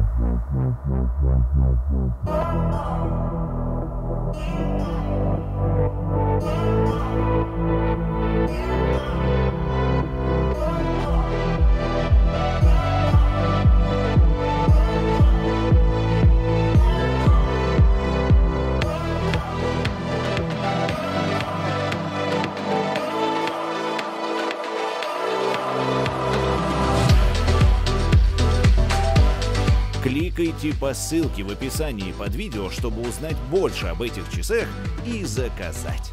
Thank you. Кликайте по ссылке в описании под видео, чтобы узнать больше об этих часах и заказать.